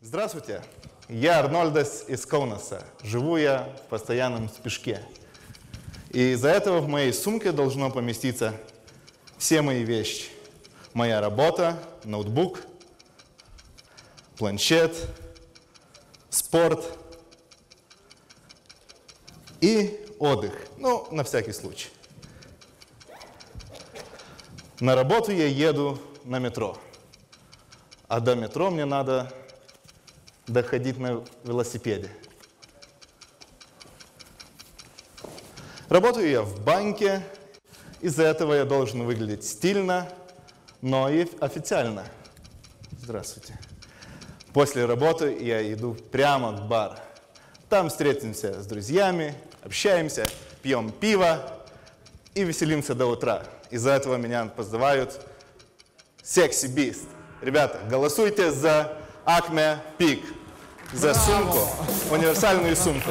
Здравствуйте, я Арнольдас из Каунаса. Живу я в постоянном спешке. И из-за этого в моей сумке должно поместиться все мои вещи. Моя работа, ноутбук, планшет, спорт и отдых. Ну, на всякий случай. На работу я еду на метро. А до метро мне надо доходить на велосипеде. Работаю я в банке. Из-за этого я должен выглядеть стильно, но и официально. Здравствуйте. После работы я иду прямо в бар. Там встретимся с друзьями, общаемся, пьем пиво и веселимся до утра. Из-за этого меня позывают секси бист. Ребята, голосуйте за Acme Peak, за сумку, универсальную сумку.